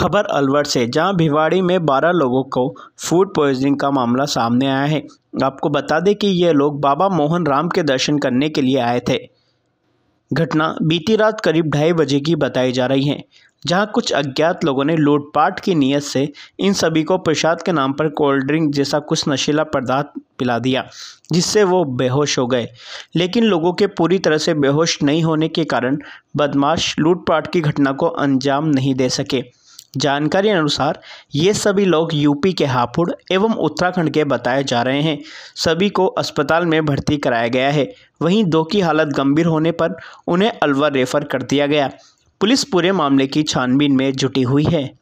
खबर अलवर से, जहाँ भिवाड़ी में 12 लोगों को फ़ूड पॉइजनिंग का मामला सामने आया है। आपको बता दें कि ये लोग बाबा मोहन राम के दर्शन करने के लिए आए थे। घटना बीती रात करीब ढाई बजे की बताई जा रही है, जहाँ कुछ अज्ञात लोगों ने लूटपाट की नीयत से इन सभी को प्रसाद के नाम पर कोल्ड ड्रिंक जैसा कुछ नशीला पदार्थ पिला दिया, जिससे वो बेहोश हो गए। लेकिन लोगों के पूरी तरह से बेहोश नहीं होने के कारण बदमाश लूटपाट की घटना को अंजाम नहीं दे सके। जानकारी अनुसार, ये सभी लोग यूपी के हापुड़ एवं उत्तराखंड के बताए जा रहे हैं। सभी को अस्पताल में भर्ती कराया गया है। वहीं दो की हालत गंभीर होने पर उन्हें अलवर रेफर कर दिया गया। पुलिस पूरे मामले की छानबीन में जुटी हुई है।